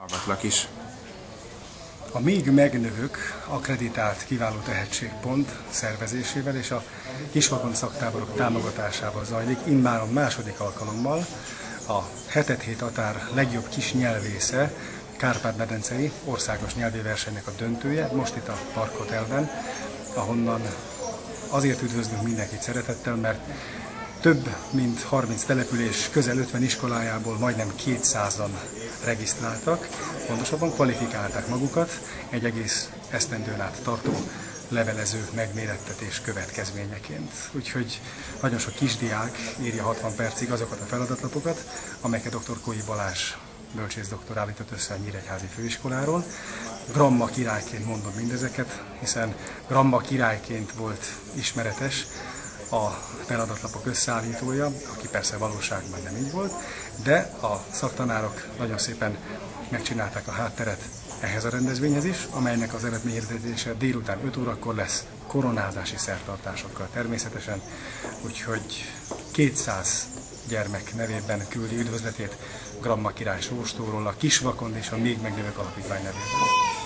Hallgatlak is. A Még Megnövök akreditált kiváló tehetségpont szervezésével és a kisvakon szaktáborok támogatásával zajlik immár a második alkalommal a hetet hét atár legjobb kis nyelvésze Kárpát-medencei országos nyelvi versenynek a döntője, most itt a Parkhotelben, ahonnan azért üdvözlünk mindenkit szeretettel, mert több mint 30 település, közel 50 iskolájából majdnem 200-an regisztráltak, pontosabban kvalifikálták magukat egy egész esztendőn át tartó levelező megmérettetés következményeként. Úgyhogy nagyon sok kisdiák írja 60 percig azokat a feladatlapokat, amelyeket dr. Kói Balázs bölcsész doktor állított össze a Nyíregyházi Főiskoláról. Gramma királyként mondom mindezeket, hiszen Gramma királyként volt ismeretes a feladatlapok összeállítója, aki persze valóságban nem így volt, de a szaktanárok nagyon szépen megcsinálták a hátteret ehhez a rendezvényhez is, amelynek az eredményhirdetése délután 5 órakor lesz koronázási szertartásokkal természetesen, úgyhogy 200 gyermek nevében küldi üdvözletét Gramma király Sóstóról, a Kisvakond és a Még Megnövök Alapítvány nevében.